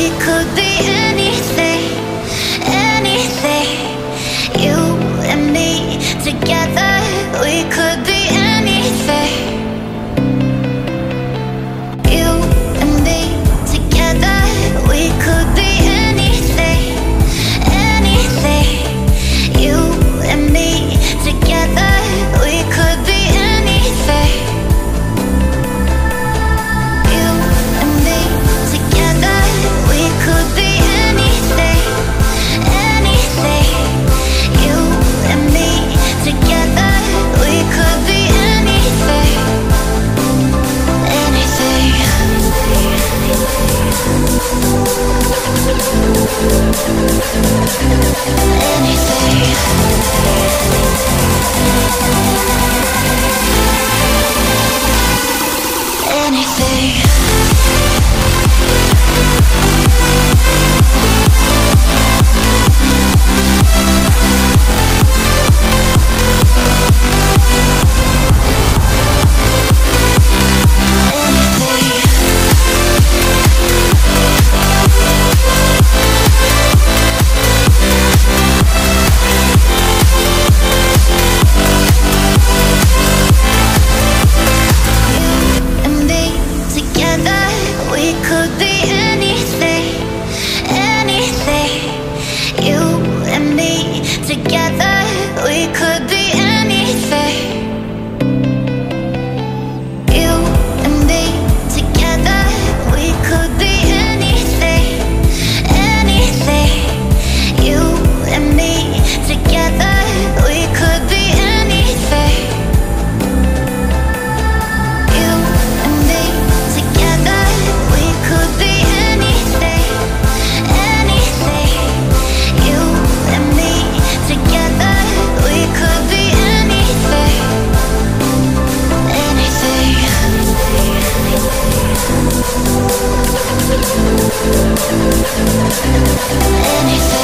we could anything. anything.